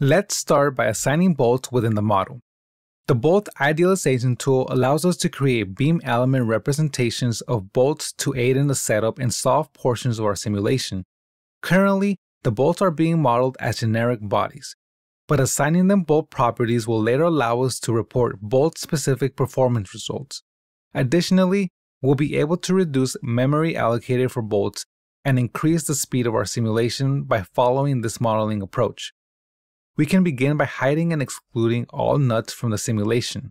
Let's start by assigning bolts within the model. The bolt idealization tool allows us to create beam element representations of bolts to aid in the setup and solve portions of our simulation. Currently, the bolts are being modeled as generic bodies, but assigning them bolt properties will later allow us to report bolt-specific performance results. Additionally, we'll be able to reduce memory allocated for bolts and increase the speed of our simulation by following this modeling approach. We can begin by hiding and excluding all nuts from the simulation.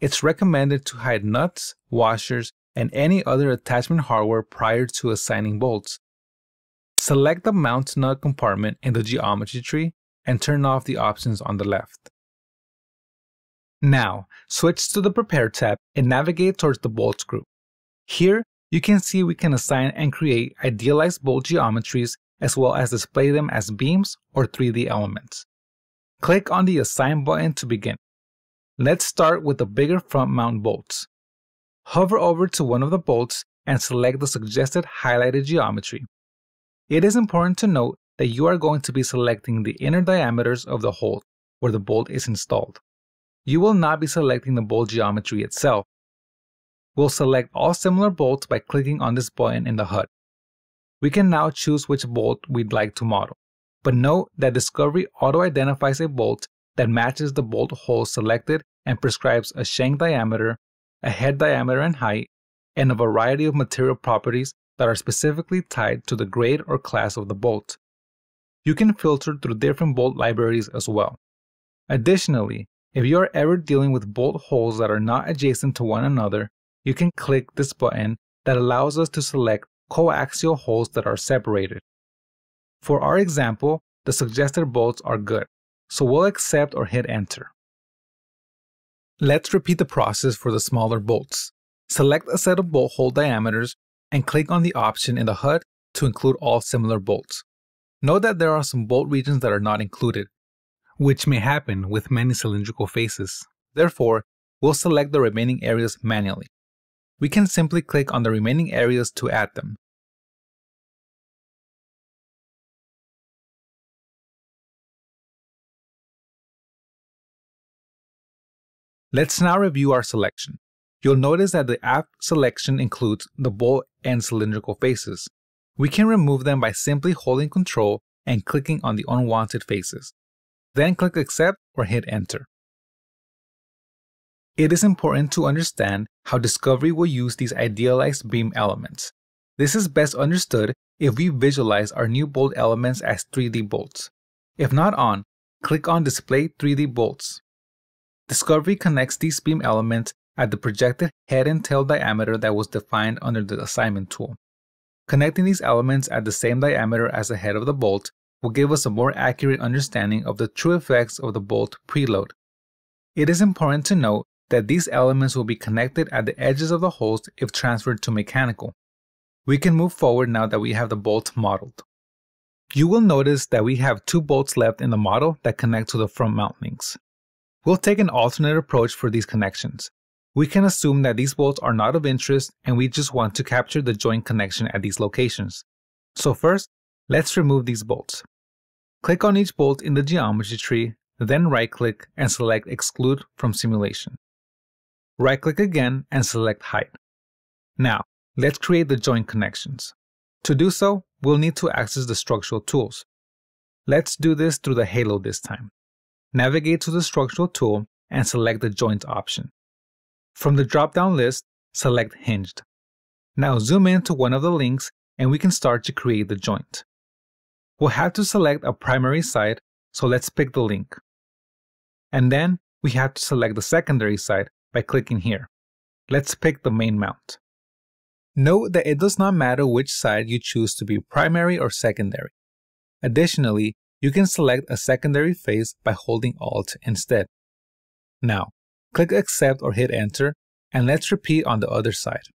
It's recommended to hide nuts, washers, and any other attachment hardware prior to assigning bolts. Select the mount nut compartment in the geometry tree and turn off the options on the left. Now, switch to the Prepare tab and navigate towards the bolts group. Here, you can see we can assign and create idealized bolt geometries as well as display them as beams or 3D elements. Click on the Assign button to begin. Let's start with the bigger front mount bolts. Hover over to one of the bolts and select the suggested highlighted geometry. It is important to note that you are going to be selecting the inner diameters of the hole where the bolt is installed. You will not be selecting the bolt geometry itself, We'll select all similar bolts by clicking on this button in the HUD. We can now choose which bolt we'd like to model, but note that Discovery auto-identifies a bolt that matches the bolt hole selected and prescribes a shank diameter, a head diameter and height, and a variety of material properties that are specifically tied to the grade or class of the bolt. You can filter through different bolt libraries as well. Additionally, if you are ever dealing with bolt holes that are not adjacent to one another, you can click this button that allows us to select coaxial holes that are separated. For our example, the suggested bolts are good, so we'll accept or hit enter. Let's repeat the process for the smaller bolts. Select a set of bolt hole diameters and click on the option in the HUD to include all similar bolts. Note that there are some bolt regions that are not included, which may happen with many cylindrical faces. Therefore, we'll select the remaining areas manually we can simply click on the remaining areas to add them. Let's now review our selection. You'll notice that the app selection includes the bolt and cylindrical faces. We can remove them by simply holding Ctrl and clicking on the unwanted faces. Then click Accept or hit Enter. It is important to understand how Discovery will use these idealized beam elements. This is best understood if we visualize our new bolt elements as 3D bolts. If not on, click on Display 3D Bolts. Discovery connects these beam elements at the projected head and tail diameter that was defined under the assignment tool. Connecting these elements at the same diameter as the head of the bolt will give us a more accurate understanding of the true effects of the bolt preload. It is important to note that these elements will be connected at the edges of the holes if transferred to mechanical. We can move forward now that we have the bolt modeled. You will notice that we have two bolts left in the model that connect to the front mount links. We'll take an alternate approach for these connections. We can assume that these bolts are not of interest and we just want to capture the joint connection at these locations. So first, let's remove these bolts. Click on each bolt in the geometry tree, then right-click and select Exclude from Simulation. Right-click again and select Hide. Now, let's create the joint connections. To do so, we'll need to access the structural tools. Let's do this through the halo this time. Navigate to the structural tool and select the joint option. From the drop-down list, select Hinged. Now zoom in to one of the links and we can start to create the joint. We'll have to select a primary side, so let's pick the link. And then we have to select the secondary side, by clicking here. Let's pick the main mount. Note that it does not matter which side you choose to be primary or secondary. Additionally, you can select a secondary face by holding Alt instead. Now, click Accept or hit Enter, and let's repeat on the other side.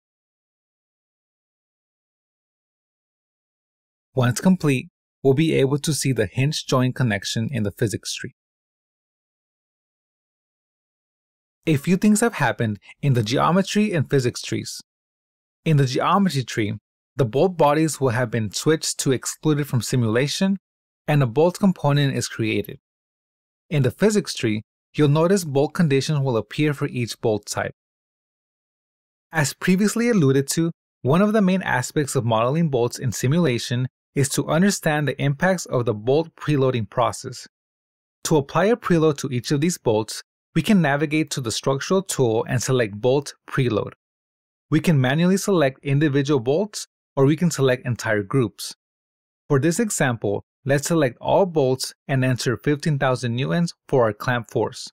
Once complete, we'll be able to see the hinge joint connection in the physics tree. A few things have happened in the geometry and physics trees. In the geometry tree, the bolt bodies will have been switched to excluded from simulation, and a bolt component is created. In the physics tree, you'll notice bolt conditions will appear for each bolt type. As previously alluded to, one of the main aspects of modeling bolts in simulation is to understand the impacts of the bolt preloading process. To apply a preload to each of these bolts, we can navigate to the structural tool and select Bolt Preload. We can manually select individual bolts or we can select entire groups. For this example, let's select all bolts and enter 15,000 newtons for our clamp force.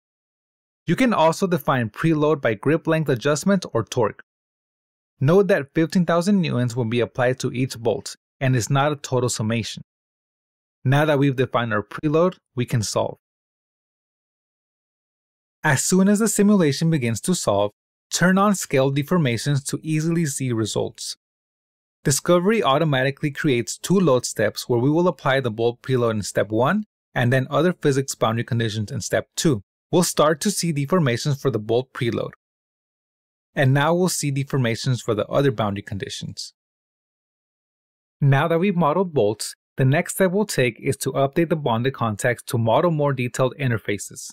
You can also define preload by grip length adjustment or torque. Note that 15,000 newtons will be applied to each bolt and is not a total summation. Now that we've defined our preload, we can solve. As soon as the simulation begins to solve, turn on scale deformations to easily see results. Discovery automatically creates two load steps where we will apply the bolt preload in step 1 and then other physics boundary conditions in step 2. We'll start to see deformations for the bolt preload. And now we'll see deformations for the other boundary conditions. Now that we've modeled bolts, the next step we'll take is to update the bonded contacts to model more detailed interfaces.